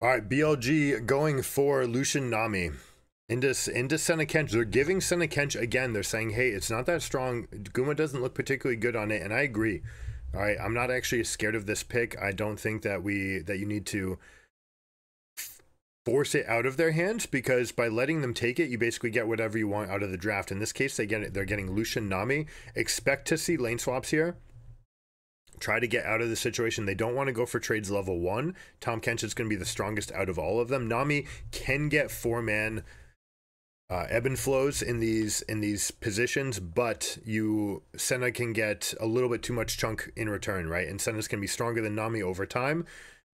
All right, BLG going for Lucian Nami. Into, into Senna Kench. They're giving Senna Kench again. They're saying, hey, it's not that strong. Guma doesn't look particularly good on it. And I agree. All right. I'm not actually scared of this pick. I don't think that we that you need to force it out of their hands because by letting them take it, you basically get whatever you want out of the draft. In this case, they get it. They're getting Lucian Nami. Expect to see lane swaps here. Try to get out of the situation. They don't want to go for trades level one. Tahm Kench is going to be the strongest out of all of them. Nami can get four man uh, ebb and flows in these in these positions, but you Senna can get a little bit too much chunk in return, right? And Senna's to be stronger than Nami over time.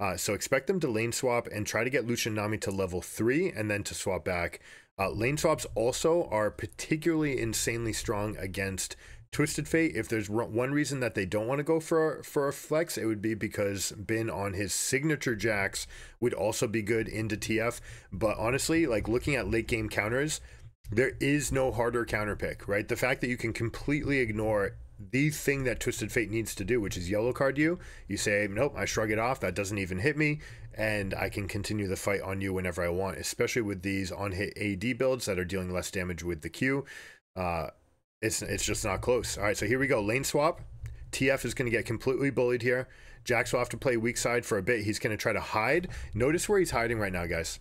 Uh, so expect them to lane swap and try to get Lucian Nami to level three and then to swap back. Uh, lane swaps also are particularly insanely strong against Twisted Fate. If there's one reason that they don't want to go for for a flex, it would be because Bin on his signature jacks would also be good into TF. But honestly, like looking at late game counters, there is no harder counter pick, right? The fact that you can completely ignore the thing that Twisted Fate needs to do, which is yellow card you. You say, nope, I shrug it off. That doesn't even hit me. And I can continue the fight on you whenever I want, especially with these on hit AD builds that are dealing less damage with the Q. Uh, it's, it's just not close. All right, so here we go. Lane swap. TF is going to get completely bullied here. Jax will have to play weak side for a bit. He's going to try to hide. Notice where he's hiding right now, guys.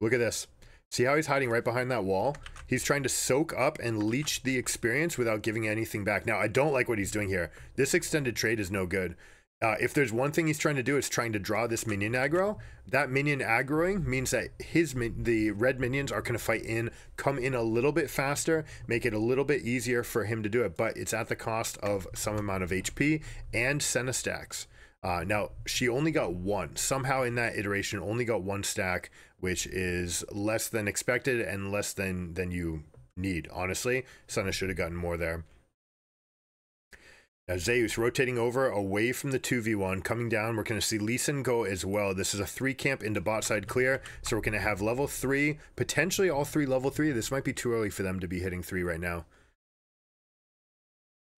Look at this. See how he's hiding right behind that wall? He's trying to soak up and leech the experience without giving anything back. Now, I don't like what he's doing here. This extended trade is no good. Uh, if there's one thing he's trying to do, it's trying to draw this minion aggro. That minion aggroing means that his the red minions are going to fight in, come in a little bit faster, make it a little bit easier for him to do it. But it's at the cost of some amount of HP and Senna stacks. Uh, now, she only got one. Somehow in that iteration, only got one stack, which is less than expected and less than, than you need, honestly. Senna should have gotten more there. Now Zeus rotating over away from the 2v1, coming down. We're going to see Lee Sin go as well. This is a three camp into bot side clear. So we're going to have level three, potentially all three level three. This might be too early for them to be hitting three right now.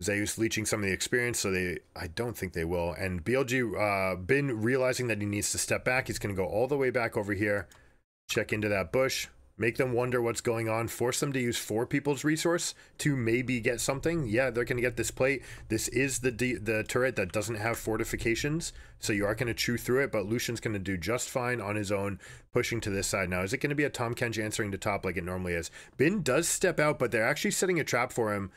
Zeus leeching some of the experience, so they I don't think they will. And BLG uh, Bin realizing that he needs to step back. He's going to go all the way back over here, check into that bush, make them wonder what's going on, force them to use four people's resource to maybe get something. Yeah, they're going to get this plate. This is the the turret that doesn't have fortifications, so you are going to chew through it. But Lucian's going to do just fine on his own, pushing to this side. Now, is it going to be a Tahm Kench answering to top like it normally is? Bin does step out, but they're actually setting a trap for him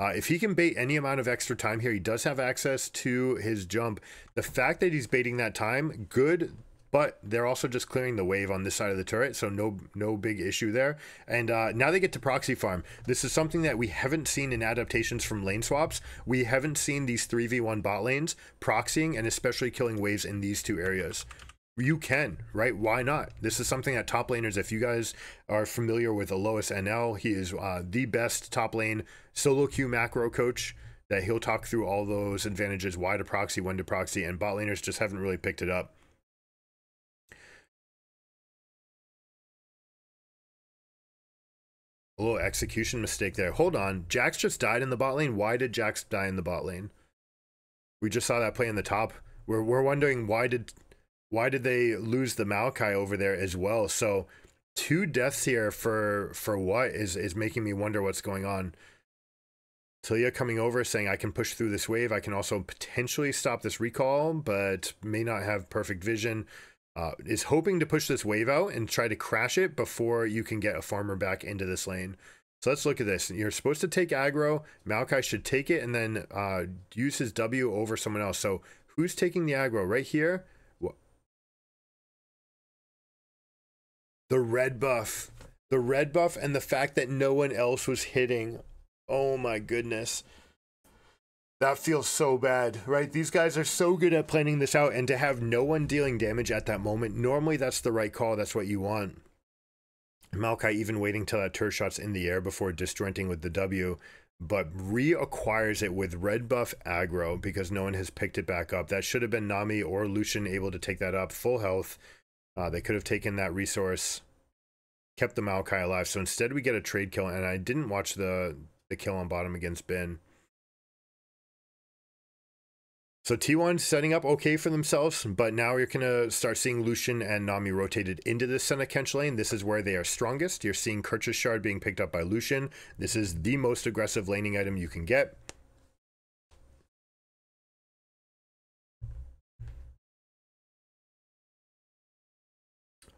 uh, if he can bait any amount of extra time here, he does have access to his jump. The fact that he's baiting that time, good, but they're also just clearing the wave on this side of the turret, so no no big issue there. And uh, now they get to proxy farm. This is something that we haven't seen in adaptations from lane swaps. We haven't seen these 3v1 bot lanes proxying and especially killing waves in these two areas you can, right? Why not? This is something that top laners, if you guys are familiar with Alois NL, he is uh, the best top lane solo queue macro coach that he'll talk through all those advantages, why to proxy, when to proxy, and bot laners just haven't really picked it up. A little execution mistake there. Hold on. Jax just died in the bot lane. Why did Jax die in the bot lane? We just saw that play in the top. We're, we're wondering why did why did they lose the Maokai over there as well? So two deaths here for for what is is making me wonder what's going on. Taliyah coming over saying I can push through this wave. I can also potentially stop this recall, but may not have perfect vision. Uh, is hoping to push this wave out and try to crash it before you can get a farmer back into this lane. So let's look at this. You're supposed to take aggro. Maokai should take it and then uh, use his W over someone else. So who's taking the aggro? Right here? the red buff, the red buff, and the fact that no one else was hitting. Oh my goodness. That feels so bad, right? These guys are so good at planning this out, and to have no one dealing damage at that moment, normally that's the right call. That's what you want. Maokai even waiting till that tur shot's in the air before disjointing with the W, but reacquires it with red buff aggro because no one has picked it back up. That should have been Nami or Lucian able to take that up full health. Uh, they could have taken that resource, kept the Maokai alive. So instead, we get a trade kill, and I didn't watch the the kill on bottom against Bin. So T1 setting up okay for themselves, but now you're going to start seeing Lucian and Nami rotated into the Senna Kench lane. This is where they are strongest. You're seeing Kircheis Shard being picked up by Lucian. This is the most aggressive laning item you can get.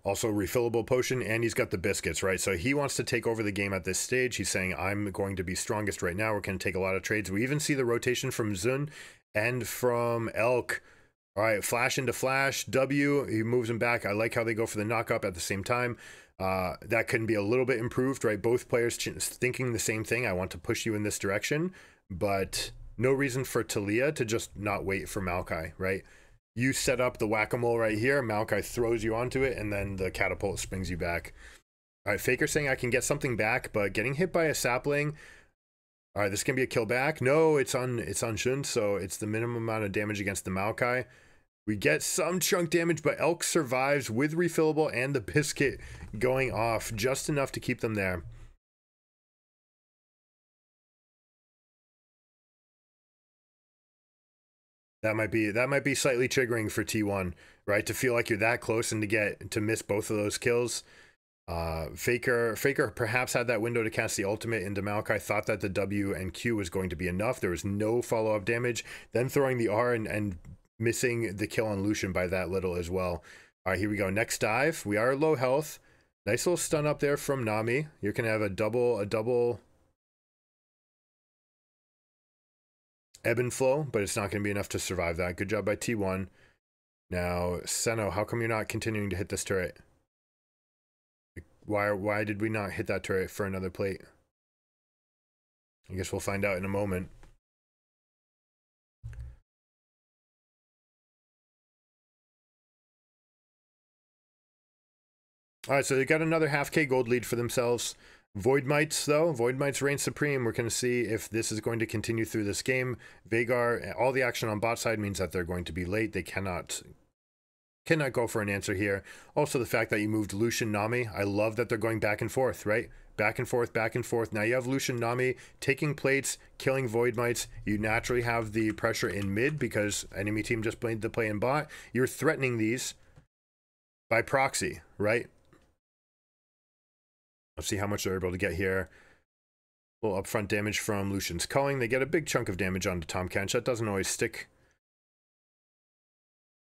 also refillable potion and he's got the biscuits right so he wants to take over the game at this stage he's saying i'm going to be strongest right now we're going to take a lot of trades we even see the rotation from Xun and from elk. All right flash into flash. W he moves him back. I like how they go for the knock up at the same time. Uh, that can be a little bit improved right? Both players thinking the same thing. I want to push you in this direction but no reason for Taliyah to just not wait for Maokai, right? you set up the whack-a-mole right here. Maokai throws you onto it and then the catapult springs you back. All right faker saying i can get something back but getting hit by a sapling all right this can be a kill back no it's on it's on shun so it's the minimum amount of damage against the maokai we get some chunk damage but elk survives with refillable and the biscuit going off just enough to keep them there That might be that might be slightly triggering for T1, right? To feel like you're that close and to get to miss both of those kills. Uh, Faker Faker perhaps had that window to cast the ultimate into Maokai. Thought that the W and Q was going to be enough. There was no follow up damage. Then throwing the R and, and missing the kill on Lucian by that little as well. All right, here we go. Next dive. We are low health. Nice little stun up there from Nami. You're gonna have a double a double ebb and flow, but it's not going to be enough to survive that. Good job by T1. Now, Seno, how come you're not continuing to hit this turret? Why, why did we not hit that turret for another plate? I guess we'll find out in a moment. All right, so they got another half K gold lead for themselves. Void Mites, though, Void Mites reign supreme. We're going to see if this is going to continue through this game. Veigar, all the action on bot side means that they're going to be late. They cannot cannot go for an answer here. Also, the fact that you moved Lucian Nami, I love that they're going back and forth, right? Back and forth, back and forth. Now you have Lucian Nami taking plates, killing Void Mites. You naturally have the pressure in mid because enemy team just played the play in bot. You're threatening these by proxy, right? Let's see how much they're able to get here. A little upfront damage from Lucian's Culling. They get a big chunk of damage onto Tahm Kench. That doesn't always stick.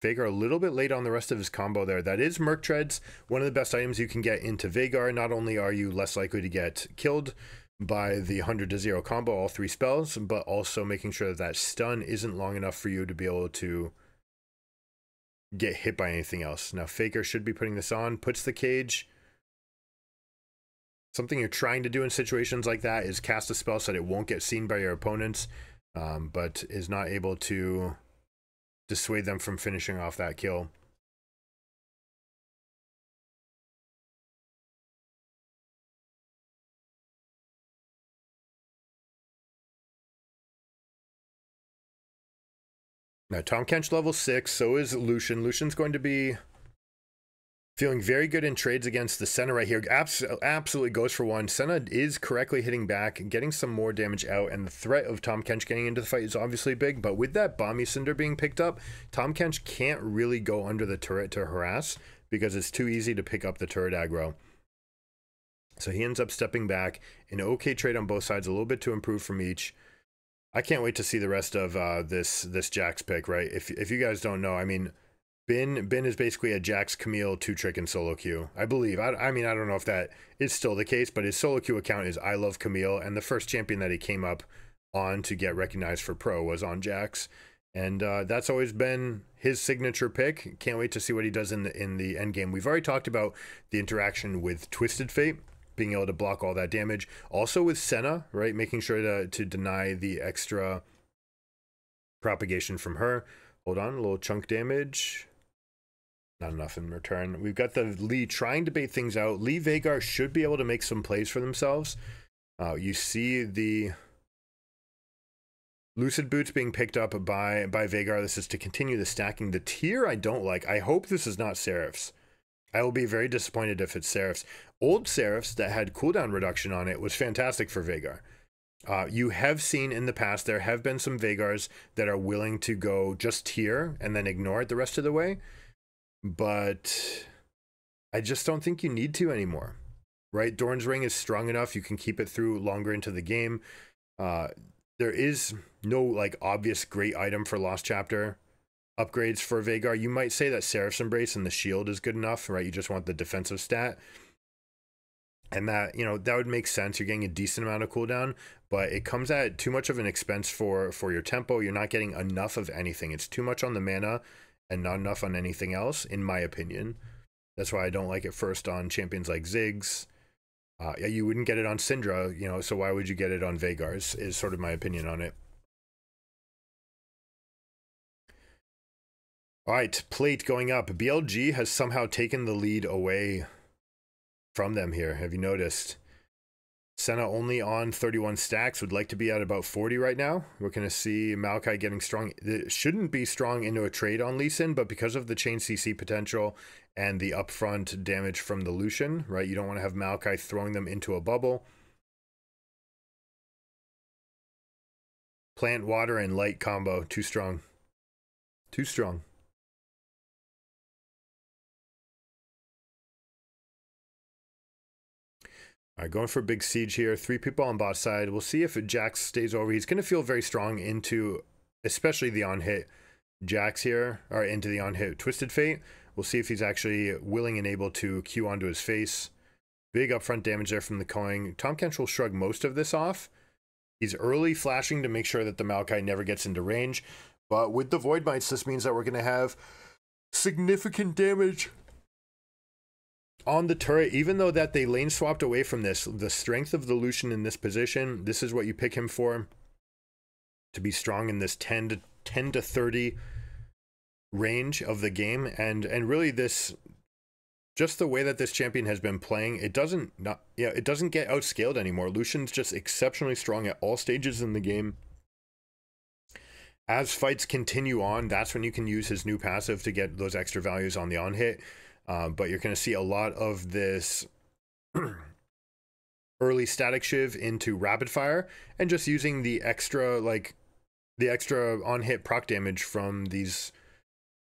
Veigar a little bit late on the rest of his combo there. That is Merc Treads, one of the best items you can get into Veigar. Not only are you less likely to get killed by the 100 to 0 combo, all three spells, but also making sure that that stun isn't long enough for you to be able to get hit by anything else. Now, Faker should be putting this on, puts the cage something you're trying to do in situations like that is cast a spell so that it won't get seen by your opponents, um, but is not able to dissuade them from finishing off that kill. Now, Tahm Kench level 6, so is Lucian. Lucian's going to be Feeling very good in trades against the Senna right here. Abs- absolutely goes for one. Senna is correctly hitting back, getting some more damage out, and the threat of Tahm Kench getting into the fight is obviously big. But with that Bami's Cinder being picked up, Tahm Kench can't really go under the turret to harass because it's too easy to pick up the turret aggro. So he ends up stepping back. An okay trade on both sides, a little bit to improve from each. I can't wait to see the rest of uh, this this Jax pick. Right? If if you guys don't know, I mean Bin Bin is basically a Jax Camille two trick and solo queue. I believe. I, I mean I don't know if that is still the case, but his solo queue account is I love Camille, and the first champion that he came up on to get recognized for pro was on Jax, and uh, that's always been his signature pick. Can't wait to see what he does in the in the end game. We've already talked about the interaction with Twisted Fate being able to block all that damage. Also with Senna, right, making sure to to deny the extra propagation from her. Hold on, a little chunk damage. Not enough in return. We've got the Lee trying to bait things out. Lee Veigar should be able to make some plays for themselves. Uh, you see the Lucid Boots being picked up by, by Veigar. This is to continue the stacking. The tier I don't like. I hope this is not Seraphs. I will be very disappointed if it's Seraphs. Old Seraphs that had cooldown reduction on it was fantastic for Veigar. Uh, you have seen in the past there have been some Veigars that are willing to go just here and then ignore it the rest of the way, but I just don't think you need to anymore. Right? Doran's Ring is strong enough; you can keep it through longer into the game. Uh, there is no like obvious great item for Lost Chapter upgrades for Veigar. You might say that Seraph's Embrace and the Shield is good enough, right? You just want the defensive stat. And that, you know, that would make sense. You're getting a decent amount of cooldown, but it comes at too much of an expense for for your tempo. You're not getting enough of anything. It's too much on the mana and not enough on anything else, in my opinion. That's why I don't like it first on champions like Ziggs. Uh, yeah, you wouldn't get it on Syndra, you know, so why would you get it on Veigars, is sort of my opinion on it. All right, plate going up. BLG has somehow taken the lead away from them here. Have you noticed? Senna only on 31 stacks, would like to be at about 40 right now. We're going to see Maokai getting strong. It shouldn't be strong into a trade on Lee Sin, but because of the chain CC potential and the upfront damage from the Lucian, right? You don't want to have Maokai throwing them into a bubble. Plant, water, and light combo. Too strong. Too strong. All right, going for a big siege here. Three people on bot side. We'll see if Jax stays over. He's going to feel very strong into, especially the on-hit Jax here, or into the on-hit Twisted Fate. We'll see if he's actually willing and able to Q onto his face. Big upfront damage there from the coin. Tahm Kench will shrug most of this off. He's early flashing to make sure that the Maokai never gets into range. But with the Void Mites, this means that we're going to have significant damage on the turret, even though that they lane swapped away from this, the strength of the Lucian in this position, this is what you pick him for. To be strong in this 10 to 10 to 30 range of the game. And and really this just the way that this champion has been playing, it doesn't not yeah, it doesn't get outscaled anymore. Lucian's just exceptionally strong at all stages in the game. As fights continue on, that's when you can use his new passive to get those extra values on the on hit. Um, but you're going to see a lot of this early static shiv into rapid fire and just using the extra like the extra on hit proc damage from these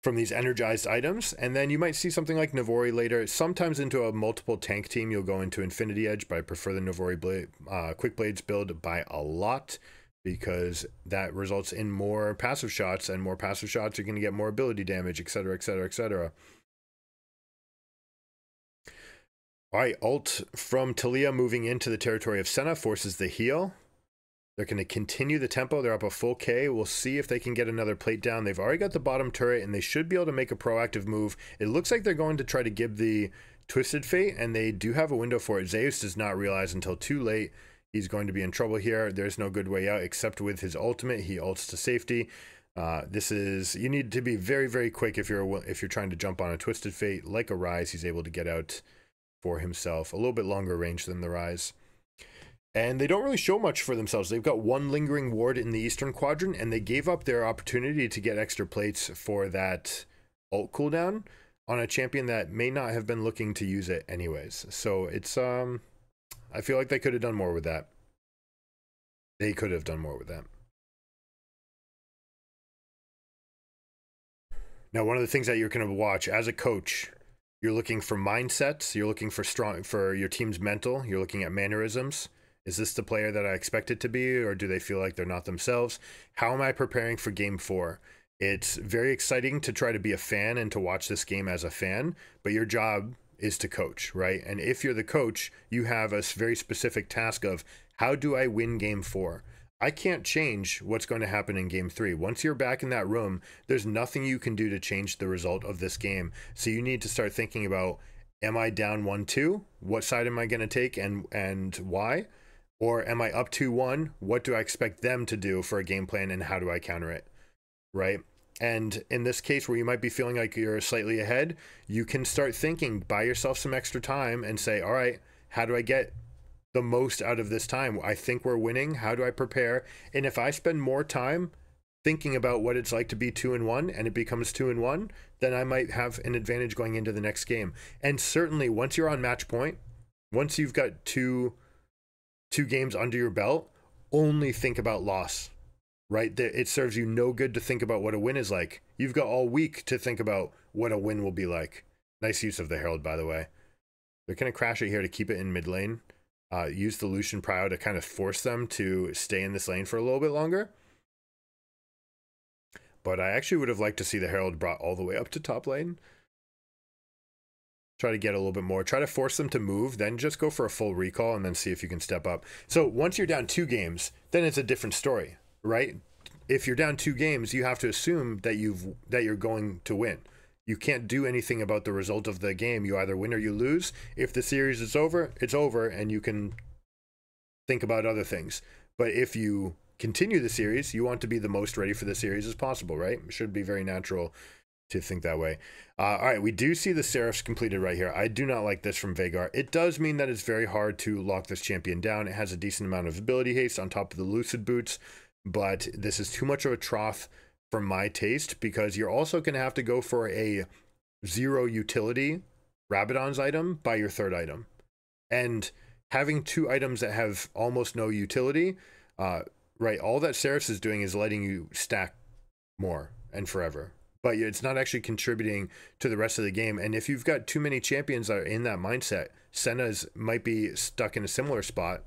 from these energized items. And then you might see something like Navori later. Sometimes into a multiple tank team you'll go into Infinity Edge but I prefer the Navori blade uh, quick blades build by a lot because that results in more passive shots and more passive shots you're going to get more ability damage etc etc etc All right, ult from Taliyah moving into the territory of Senna forces the heal. They're going to continue the tempo. They're up a full K. We'll see if they can get another plate down. They've already got the bottom turret, and they should be able to make a proactive move. It looks like they're going to try to give the Twisted Fate, and they do have a window for it. Zeus does not realize until too late he's going to be in trouble here. There's no good way out except with his ultimate. He ults to safety. Uh, this is you need to be very very quick if you're if you're trying to jump on a Twisted Fate like a Ryze. He's able to get out for himself, a little bit longer range than the Ryze. And they don't really show much for themselves. They've got one lingering ward in the eastern quadrant, and they gave up their opportunity to get extra plates for that ult cooldown on a champion that may not have been looking to use it anyways. So it's um I feel like they could have done more with that. They could have done more with that. Now, one of the things that you're going to watch as a coach you're looking for mindsets. You're looking for strong for your team's mental. You're looking at mannerisms. Is this the player that I expect it to be, or do they feel like they're not themselves? How am I preparing for game four? It's very exciting to try to be a fan and to watch this game as a fan, but your job is to coach, right? And if you're the coach, you have a very specific task of how do I win game four? I can't change what's going to happen in game three. Once you're back in that room, there's nothing you can do to change the result of this game. So you need to start thinking about am I down 1 2? What side am I going to take and, and why? Or am I up 2 1? What do I expect them to do for a game plan and how do I counter it? Right? And in this case, where you might be feeling like you're slightly ahead, you can start thinking, buy yourself some extra time and say, all right, how do I get the most out of this time. I think we're winning. How do I prepare? And if I spend more time thinking about what it's like to be two and one and it becomes two and one, then I might have an advantage going into the next game. And certainly once you're on match point, once you've got two two games under your belt, only think about loss, right? It serves you no good to think about what a win is like. You've got all week to think about what a win will be like. Nice use of the Herald, by the way. They're to crash it here to keep it in mid lane. Uh, use the Lucian Prio to kind of force them to stay in this lane for a little bit longer. But I actually would have liked to see the Herald brought all the way up to top lane. Try to get a little bit more. Try to force them to move, then just go for a full recall and then see if you can step up. So once you're down two games, then it's a different story, right? If you're down two games, you have to assume that you've that you're going to win. You can't do anything about the result of the game. You either win or you lose. If the series is over, it's over and you can think about other things. But if you continue the series, you want to be the most ready for the series as possible, right? It should be very natural to think that way. Uh, all right, we do see the Seraphs completed right here. I do not like this from Veigar. It does mean that it's very hard to lock this champion down. It has a decent amount of ability haste on top of the Lucid Boots, but this is too much of a trough for my taste because you're also going to have to go for a zero utility Rabadon's item by your third item. And having two items that have almost no utility, uh, right, all that Seraphs is doing is letting you stack more and forever. But it's not actually contributing to the rest of the game. And if you've got too many champions that are in that mindset, Senna's might be stuck in a similar spot,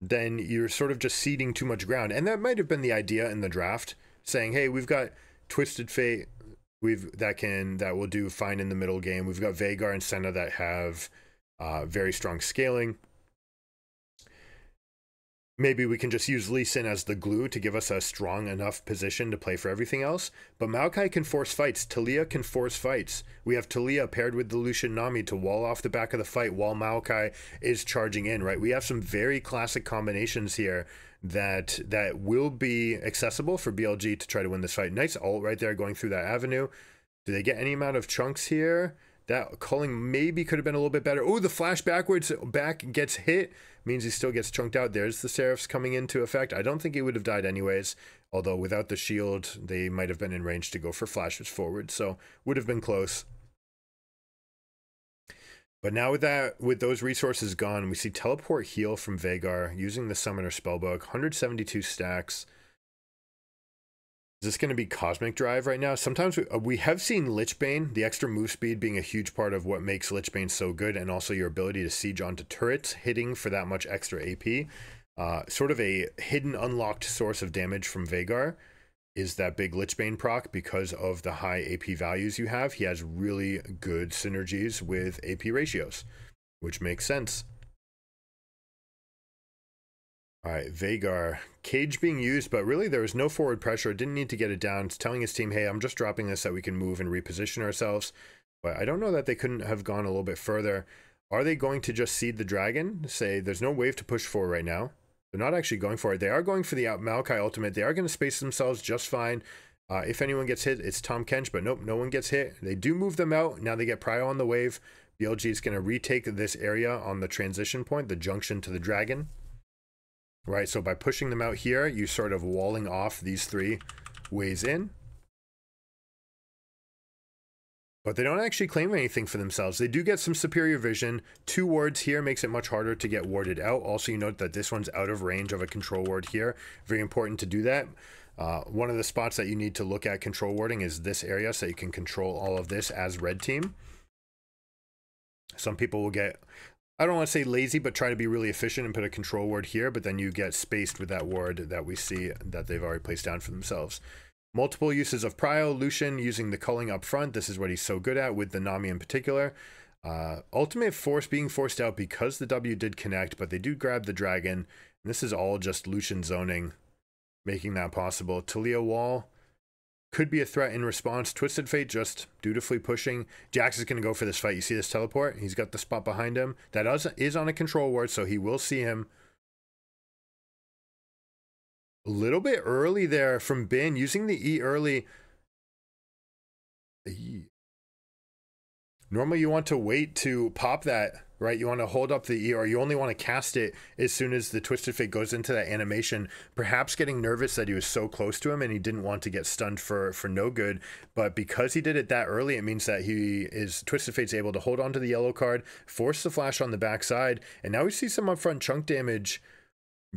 then you're sort of just ceding too much ground. And that might have been the idea in the draft saying, "Hey, we've got Twisted Fate, we've that can that will do fine in the middle game. We've got Veigar and Senna that have uh, very strong scaling." maybe we can just use Lee Sin as the glue to give us a strong enough position to play for everything else. But Maokai can force fights. Taliyah can force fights. We have Taliyah paired with the Lucian Nami to wall off the back of the fight while Maokai is charging in, right? We have some very classic combinations here that that will be accessible for BLG to try to win this fight. Nice ult right there going through that avenue. Do they get any amount of chunks here? That culling maybe could have been a little bit better. Oh, the flash backwards back gets hit. Means he still gets chunked out. There's the Seraphs coming into effect. I don't think he would have died anyways. Although without the shield, they might have been in range to go for flashes forward. So would have been close. But now with that, with those resources gone, we see teleport heal from Veigar using the summoner spellbook, 172 stacks. Is this going to be Cosmic Drive right now? Sometimes we, uh, we have seen Lichbane, the extra move speed being a huge part of what makes Lichbane so good, and also your ability to siege onto turrets, hitting for that much extra AP. Uh, sort of a hidden unlocked source of damage from Veigar is that big Lichbane proc because of the high AP values you have. He has really good synergies with AP ratios, which makes sense. All right, Veigar. Cage being used, but really there was no forward pressure. Didn't need to get it down. It's telling his team, hey, I'm just dropping this so we can move and reposition ourselves. But I don't know that they couldn't have gone a little bit further. Are they going to just seed the dragon? Say there's no wave to push for right now. They're not actually going for it. They are going for the out Maokai ultimate. They are going to space themselves just fine. Uh, if anyone gets hit, it's Tahm Kench, but nope, no one gets hit. They do move them out. Now they get Prio on the wave. BLG is going to retake this area on the transition point, the junction to the dragon right? So by pushing them out here, you sort of walling off these three ways in. But they don't actually claim anything for themselves. They do get some superior vision. Two wards here makes it much harder to get warded out. Also, you note that this one's out of range of a control ward here. Very important to do that. Uh, one of the spots that you need to look at control warding is this area so you can control all of this as red team. Some people will get I don't want to say lazy, but try to be really efficient and put a control ward here, but then you get spaced with that ward that we see that they've already placed down for themselves. Multiple uses of Prio, Lucian using the culling up front. This is what he's so good at with the Nami in particular. Uh, ultimate force being forced out because the W did connect, but they do grab the dragon. And this is all just Lucian zoning, making that possible. Taliyah wall could be a threat in response. Twisted Fate just dutifully pushing. Jax is going to go for this fight. You see this teleport? He's got the spot behind him. That is on a control ward, so he will see him. A little bit early there from Bin using the E early. Normally you want to wait to pop that right? You want to hold up the E, or you only want to cast it as soon as the Twisted Fate goes into that animation. Perhaps getting nervous that he was so close to him and he didn't want to get stunned for for no good. But because he did it that early, it means that he is Twisted Fate's able to hold on to the yellow card, force the flash on the backside, and now we see some upfront chunk damage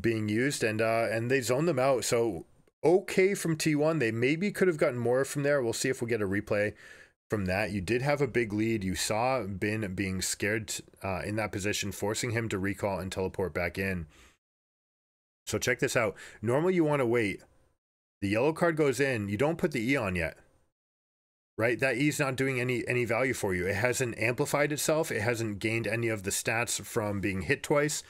being used, and uh, and they zoned them out. So okay from T1. They maybe could have gotten more from there. We'll see if we get a replay from that. You did have a big lead. You saw Bin being scared uh, in that position, forcing him to recall and teleport back in. So check this out. Normally you want to wait. The yellow card goes in. You don't put the E on yet. Right? That E is not doing any any value for you. It hasn't amplified itself. It hasn't gained any of the stats from being hit twice.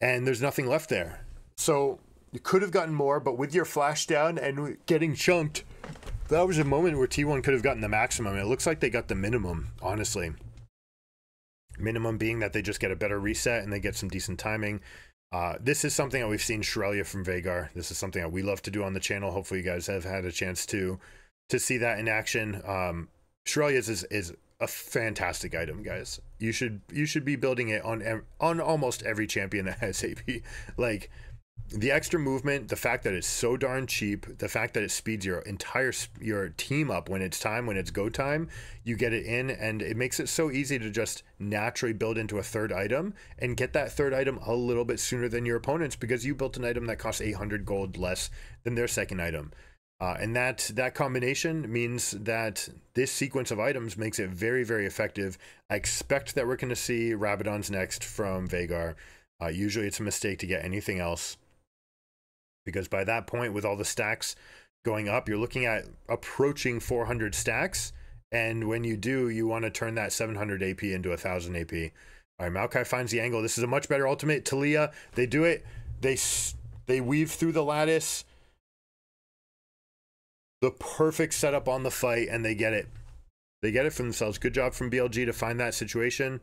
And there's nothing left there. So you could have gotten more, but with your flash down and getting chunked, that was a moment where T1 could have gotten the maximum. It looks like they got the minimum, honestly. Minimum being that they just get a better reset and they get some decent timing. Uh, this is something that we've seen Shurelya from Veigar. This is something that we love to do on the channel. Hopefully, you guys have had a chance to to see that in action. Um, is is a fantastic item, guys. You should you should be building it on on almost every champion that has AP. Like the extra movement, the fact that it's so darn cheap, the fact that it speeds your entire your team up when it's time, when it's go time, you get it in, and it makes it so easy to just naturally build into a third item and get that third item a little bit sooner than your opponents because you built an item that costs 800 gold less than their second item. Uh, and that that combination means that this sequence of items makes it very very effective. I expect that we're going to see Rabadon's next from Veigar. Uh, usually, it's a mistake to get anything else because by that point, with all the stacks going up, you're looking at approaching 400 stacks. And when you do, you want to turn that 700 AP into 1000 AP. All right, Maokai finds the angle. This is a much better ultimate. Taliyah, they do it. They they weave through the lattice. The perfect setup on the fight, and they get it. They get it for themselves. Good job from BLG to find that situation.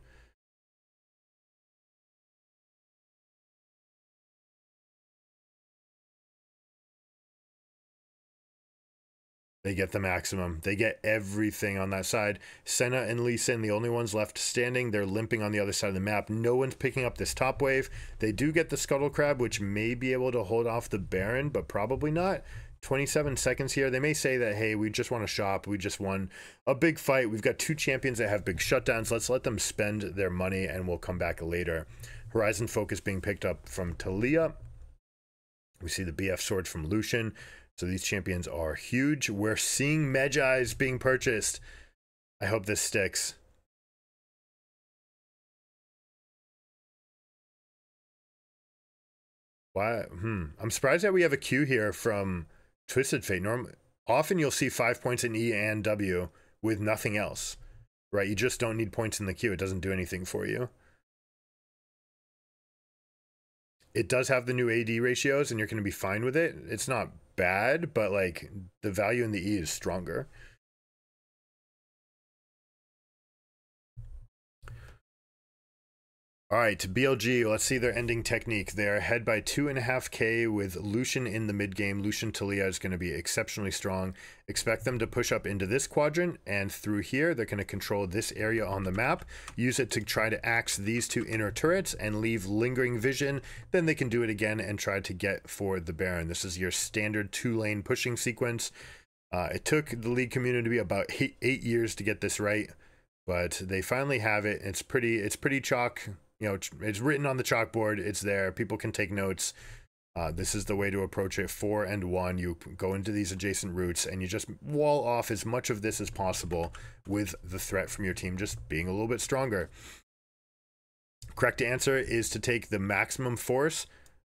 They get the maximum. They get everything on that side. Senna and Lee Sin, the only ones left standing. They're limping on the other side of the map. No one's picking up this top wave. They do get the Scuttle Crab, which may be able to hold off the Baron, but probably not. 27 seconds here. They may say that, hey, we just want to shop. We just won a big fight. We've got two champions that have big shutdowns. Let's let them spend their money and we'll come back later. Horizon Focus being picked up from Taliyah. We see the BF swords from Lucian. So these champions are huge. We're seeing Mejai's being purchased. I hope this sticks. Why? Hmm. I'm surprised that we have a Q here from Twisted Fate. Norm. Often you'll see five points in E and W with nothing else, right? You just don't need points in the Q. It doesn't do anything for you. It does have the new AD ratios, and you're going to be fine with it. It's not bad, but like the value in the E is stronger. All right, BLG, let's see their ending technique. They're ahead by 2.5k with Lucian in the mid game. Lucian Taliyah is going to be exceptionally strong. Expect them to push up into this quadrant and through here. They're going to control this area on the map, use it to try to axe these two inner turrets and leave lingering vision. Then they can do it again and try to get for the Baron. This is your standard two lane pushing sequence. Uh, it took the league community about eight, eight years to get this right, but they finally have it. It's pretty, it's pretty chalk you know, it's, written on the chalkboard. It's there. People can take notes. Uh, this is the way to approach it. Four and one. You go into these adjacent routes and you just wall off as much of this as possible with the threat from your team just being a little bit stronger. Correct answer is to take the maximum force,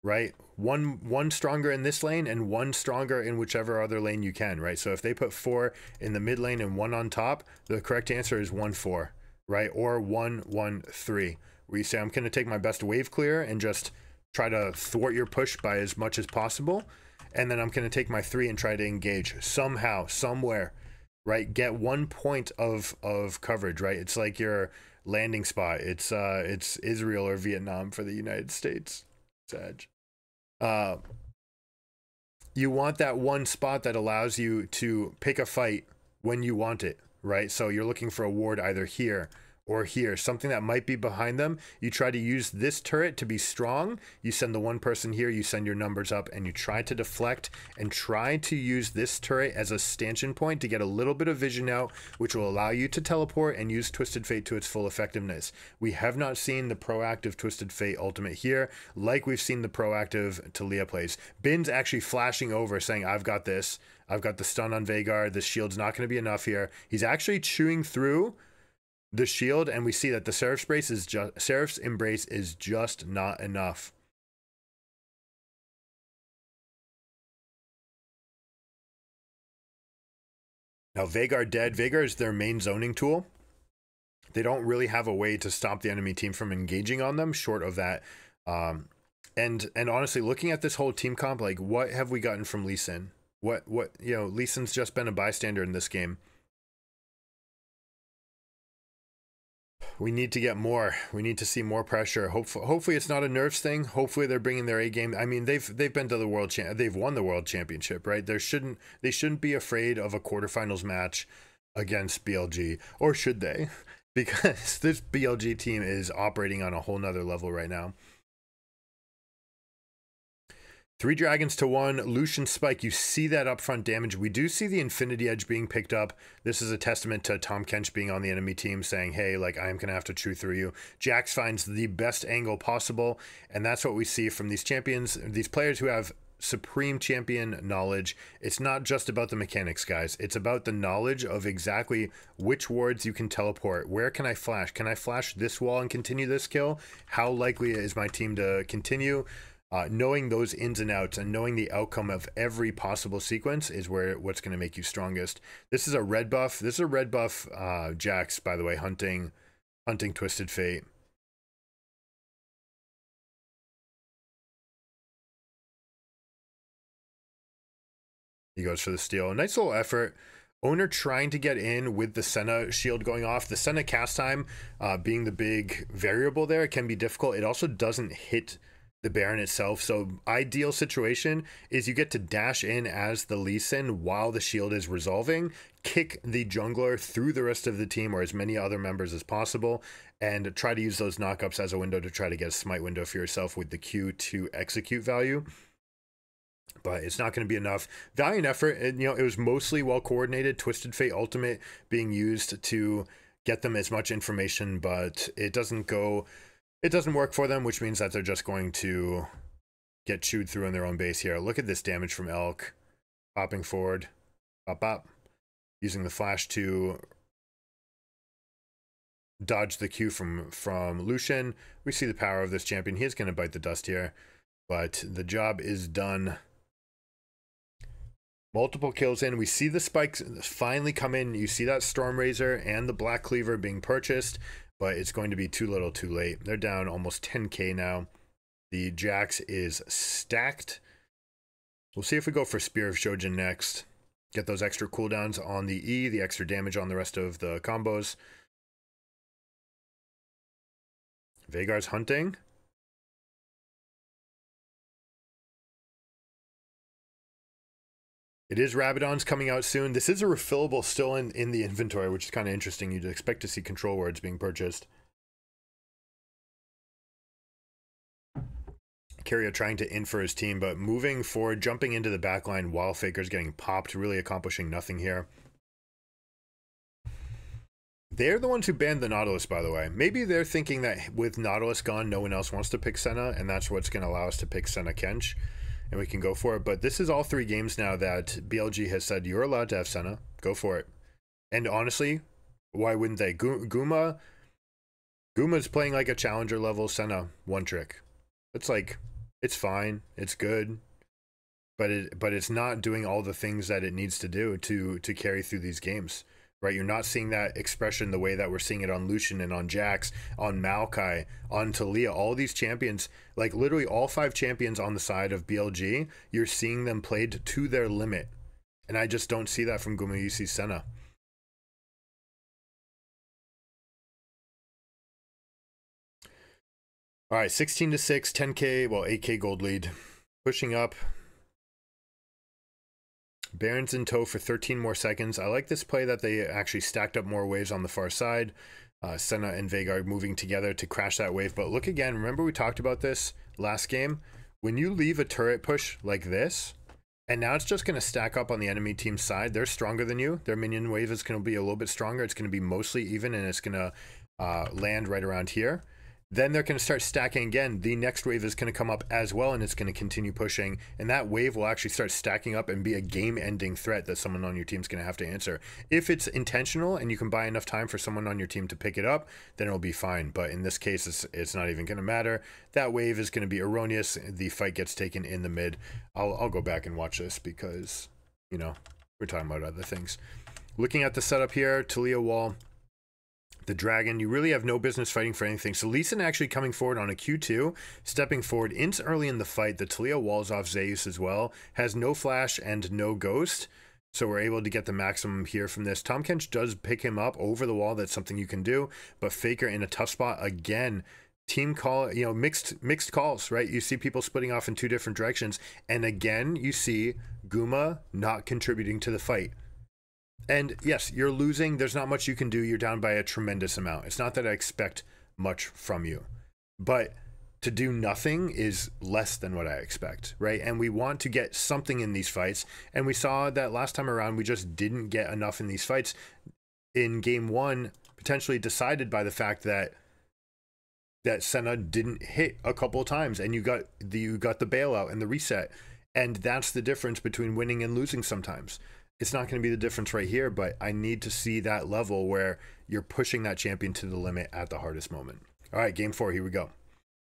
right? One one stronger in this lane and one stronger in whichever other lane you can, right? So if they put four in the mid lane and one on top, the correct answer is one four, right? Or one one three where you say, I'm going to take my best wave clear and just try to thwart your push by as much as possible. And then I'm going to take my three and try to engage somehow, somewhere, right? Get one point of, of coverage, right? It's like your landing spot. It's, uh, it's Israel or Vietnam for the United States. Sag. Uh, you want that one spot that allows you to pick a fight when you want it, right? So you're looking for a ward either here or here, something that might be behind them. You try to use this turret to be strong. You send the one person here, you send your numbers up, and you try to deflect and try to use this turret as a stanchion point to get a little bit of vision out, which will allow you to teleport and use Twisted Fate to its full effectiveness. We have not seen the proactive Twisted Fate ultimate here, like we've seen the proactive Taliyah plays. Bin's actually flashing over saying, I've got this. I've got the stun on Veigar. The shield's not going to be enough here. He's actually chewing through the shield, and we see that the Seraph's embrace is just Seraph's embrace is just not enough. Now Veigar dead. Veigar is their main zoning tool. They don't really have a way to stop the enemy team from engaging on them, short of that. Um, and and honestly, looking at this whole team comp, like what have we gotten from Lee Sin? What what you know, Lee Sin's just been a bystander in this game. We need to get more. We need to see more pressure. Hopefully, hopefully it's not a nerves thing. Hopefully they're bringing their A game. I mean, they've they've been to the world champ. They've won the world championship, right? There shouldn't they shouldn't be afraid of a quarterfinals match against BLG, or should they? Because this BLG team is operating on a whole nother level right now. Three dragons to one, Lucian Spike. You see that upfront damage. We do see the Infinity Edge being picked up. This is a testament to Tahm Kench being on the enemy team saying, hey, like, I'm going to have to chew through you. Jax finds the best angle possible. And that's what we see from these champions, these players who have supreme champion knowledge. It's not just about the mechanics, guys. It's about the knowledge of exactly which wards you can teleport. Where can I flash? Can I flash this wall and continue this kill? How likely is my team to continue? Uh, knowing those ins and outs and knowing the outcome of every possible sequence is where what's going to make you strongest. This is a red buff. This is a red buff. Uh, Jax, by the way, hunting, hunting Twisted Fate. He goes for the steal. Nice little effort. Oner trying to get in with the Senna shield going off. The Senna cast time uh, being the big variable there it can be difficult. It also doesn't hit the Baron itself. So ideal situation is you get to dash in as the Lee Sin while the shield is resolving, kick the jungler through the rest of the team or as many other members as possible, and try to use those knockups as a window to try to get a smite window for yourself with the Q to execute value. But it's not going to be enough. Valiant effort, and you know, it was mostly well coordinated. Twisted Fate Ultimate being used to get them as much information, but it doesn't go it doesn't work for them, which means that they're just going to get chewed through in their own base here. Look at this damage from Elk. Popping forward. Pop, pop. Using the flash to dodge the Q from, from Lucian. We see the power of this champion. He is going to bite the dust here. But the job is done. Multiple kills in. We see the spikes finally come in. You see that Stormrazor and the Black Cleaver being purchased but it's going to be too little too late. They're down almost 10k now. The Jax is stacked. We'll see if we go for Spear of Shojin next. Get those extra cooldowns on the E, the extra damage on the rest of the combos. Veigar's hunting. It is Rabadon's coming out soon. This is a refillable still in, in the inventory, which is kind of interesting. You'd expect to see control wards being purchased. Keria trying to in for his team, but moving forward, jumping into the backline while Faker's getting popped, really accomplishing nothing here. They're the ones who banned the Nautilus, by the way. Maybe they're thinking that with Nautilus gone, no one else wants to pick Senna, and that's what's going to allow us to pick Senna Kench and we can go for it. But this is all three games now that BLG has said you're allowed to have Senna. Go for it. And honestly, why wouldn't they? Guma, Guma's playing like a challenger level Senna one trick. It's like it's fine, it's good, but it but it's not doing all the things that it needs to do to to carry through these games right? You're not seeing that expression the way that we're seeing it on Lucian and on Jax, on Maokai, on Taliyah. all these champions, like literally all five champions on the side of BLG, you're seeing them played to their limit. And I just don't see that from Gumayusi Senna. All right, 16 to 6, 10k, well, 8k gold lead. Pushing up, Baron's in tow for 13 more seconds. I like this play that they actually stacked up more waves on the far side. uh, Senna and Veigar moving together to crash that wave. But look again, remember we talked about this last game? When you leave a turret push like this, and now it's just going to stack up on the enemy team's side. They're stronger than you. Their minion wave is going to be a little bit stronger. It's going to be mostly even, and it's going to uh, land right around here. Then they're going to start stacking again. The next wave is going to come up as well, and it's going to continue pushing. And that wave will actually start stacking up and be a game ending threat that someone on your team is going to have to answer. If it's intentional and you can buy enough time for someone on your team to pick it up, then it'll be fine. But in this case, it's, it's not even going to matter. That wave is going to be erroneous. The fight gets taken in the mid. I'll, I'll go back and watch this because, you know, we're talking about other things. Looking at the setup here, Taliyah wall the dragon. You really have no business fighting for anything. So Lee Sin actually coming forward on a Q2, stepping forward ints early in the fight. The Taliyah walls off Zeus as well. Has no flash and no ghost. So we're able to get the maximum here from this. Tahm Kench does pick him up over the wall. That's something you can do. But Faker in a tough spot again. Team call, you know, mixed mixed calls, right? You see people splitting off in two different directions. And again, you see Guma not contributing to the fight. And yes, you're losing. There's not much you can do. You're down by a tremendous amount. It's not that I expect much from you, but to do nothing is less than what I expect, right? And we want to get something in these fights. And we saw that last time around, we just didn't get enough in these fights. In game one, potentially decided by the fact that that Senna didn't hit a couple of times, and you got the you got the bailout and the reset, and that's the difference between winning and losing sometimes it's not going to be the difference right here, but I need to see that level where you're pushing that champion to the limit at the hardest moment. All right, game four, here we go.